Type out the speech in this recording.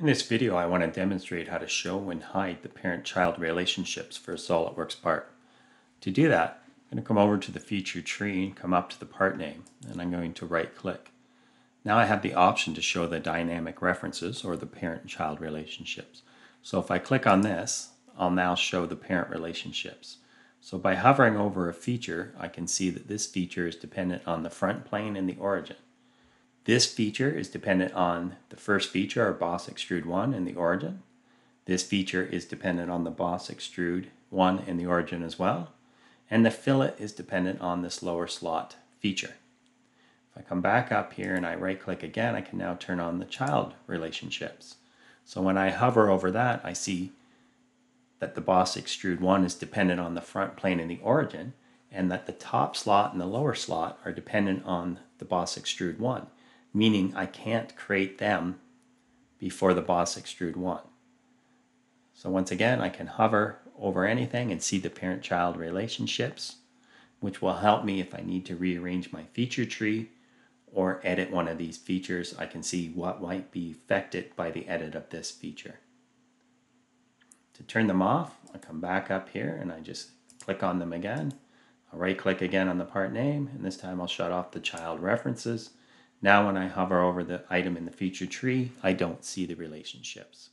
In this video, I want to demonstrate how to show and hide the parent-child relationships for a SOLIDWORKS part. To do that, I'm going to come over to the feature tree and come up to the part name, and I'm going to right-click. Now I have the option to show the dynamic references or the parent-child relationships. So if I click on this, I'll now show the parent relationships. So by hovering over a feature, I can see that this feature is dependent on the front plane and the origin. This feature is dependent on the first feature, our boss extrude 1 and the origin. This feature is dependent on the boss extrude 1 and the origin as well. And the fillet is dependent on this lower slot feature. If I come back up here and I right click again, I can now turn on the child relationships. So when I hover over that, I see that the boss extrude 1 is dependent on the front plane and the origin, and that the top slot and the lower slot are dependent on the boss extrude 1 meaning I can't create them before the boss extrude 1. So once again, I can hover over anything and see the parent-child relationships, which will help me if I need to rearrange my feature tree or edit one of these features. I can see what might be affected by the edit of this feature. To turn them off, I come back up here and I just click on them again. I'll right click again on the part name and this time I'll shut off the child references now when I hover over the item in the feature tree, I don't see the relationships.